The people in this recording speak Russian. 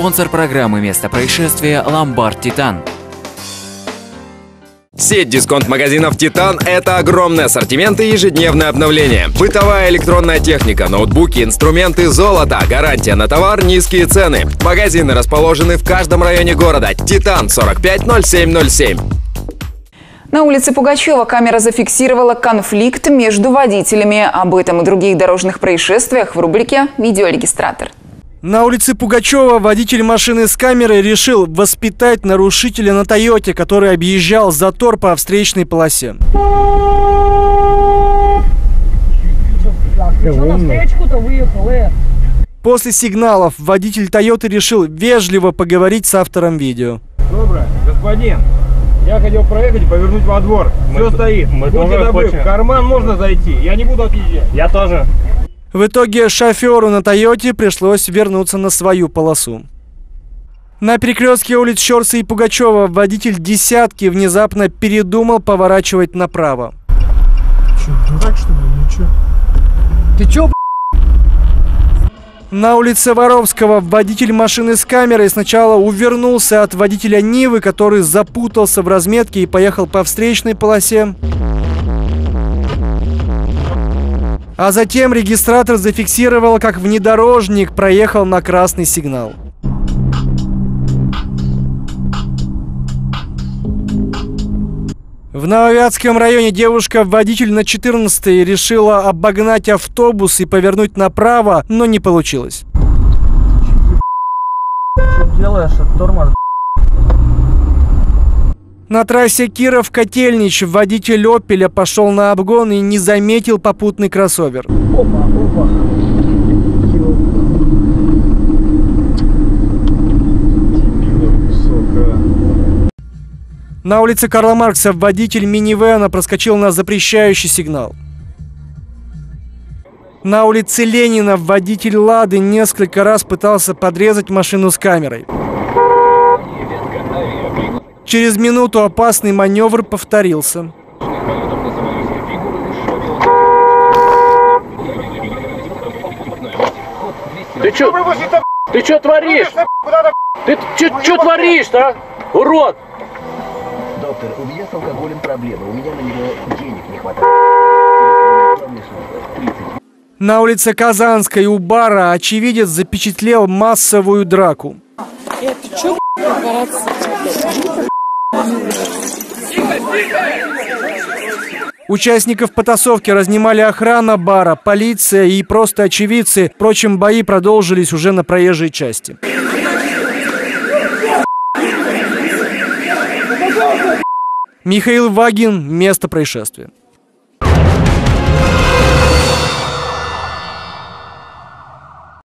Спонсор программы «Место происшествия» «Ломбард Титан». Сеть дисконт-магазинов «Титан» — это огромный ассортимент и ежедневное обновление. Бытовая электронная техника, ноутбуки, инструменты, золото, гарантия на товар, низкие цены. Магазины расположены в каждом районе города. «Титан» 450707. На улице Пугачева камера зафиксировала конфликт между водителями. Об этом и других дорожных происшествиях в рубрике «Видеорегистратор». На улице Пугачева водитель машины с камерой решил воспитать нарушителя на Тойоте, который объезжал затор по встречной полосе. После сигналов водитель Тойоты решил вежливо поговорить с автором видео. Доброе, господин. Я хотел проехать и повернуть во двор. Мы- Все стоит. мы Будьте добры, хотим. в карман можно зайти. Я не буду отъезжать. Я тоже. В итоге шоферу на Тойоте пришлось вернуться на свою полосу. На перекрестке улиц Щорса и Пугачева водитель десятки внезапно передумал поворачивать направо. На улице Воровского водитель машины с камерой сначала увернулся от водителя Нивы, который запутался в разметке и поехал по встречной полосе. А затем регистратор зафиксировал, как внедорожник проехал на красный сигнал. В Нововятском районе девушка-водитель на 14 решила обогнать автобус и повернуть направо, но не получилось. Делаешь тормоз. На трассе Киров-Котельнич водитель «Опеля» пошел на обгон и не заметил попутный кроссовер. На улице Карла Маркса водитель минивэна проскочил на запрещающий сигнал. На улице Ленина водитель «Лады» несколько раз пытался подрезать машину с камерой. Через минуту опасный маневр повторился. Ты чё? Ты чё творишь? Ты чё, чё творишь-то, а? Урод! Доктор, у меня с алкоголем проблемы. У меня на него денег не хватает. Главная служба. 30 На улице Казанской у бара очевидец запечатлел массовую драку. Участников потасовки разнимали охрана бара, полиция и просто очевидцы. Впрочем, бои продолжились уже на проезжей части. Михаил Вагин. Место происшествия.